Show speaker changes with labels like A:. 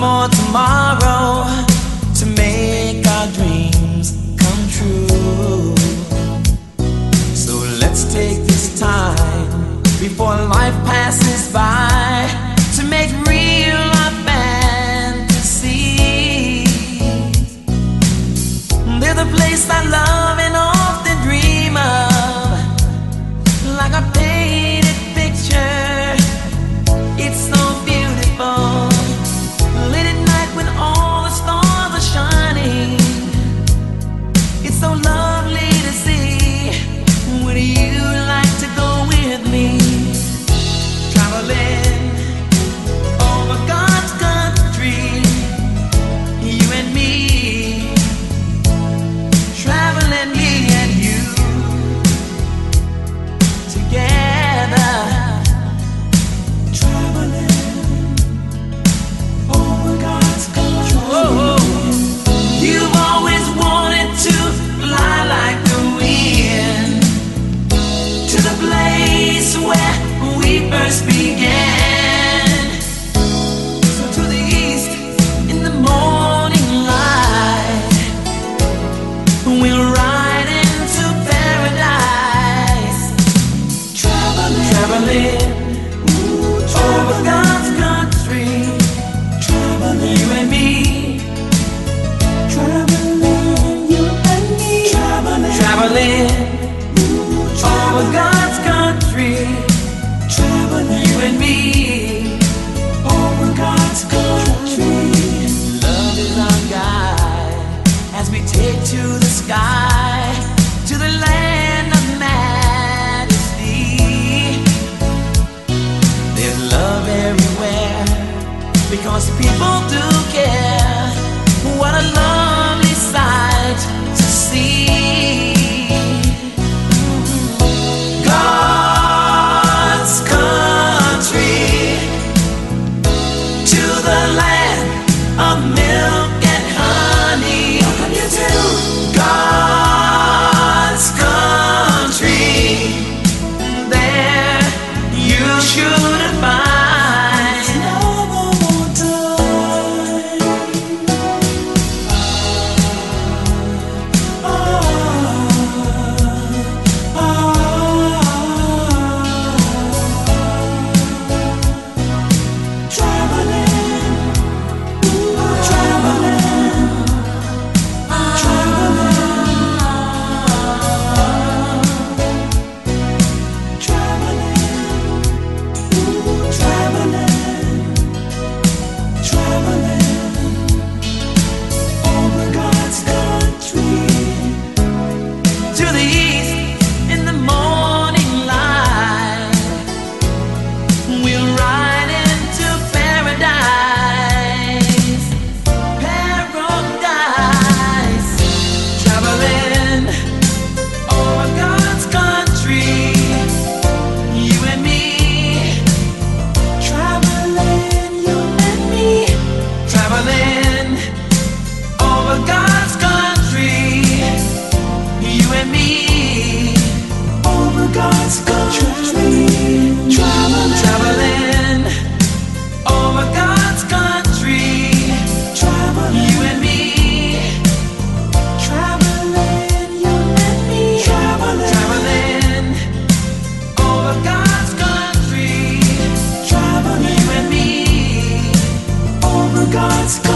A: more tomorrow to make our dreams come true. So let's take this time before life passes by to make real our fantasy. They're the place I love the place where we first began. because people do care. What a lovely sight to see. God's country to the land of milk and honey. How you do? traveling over God's God's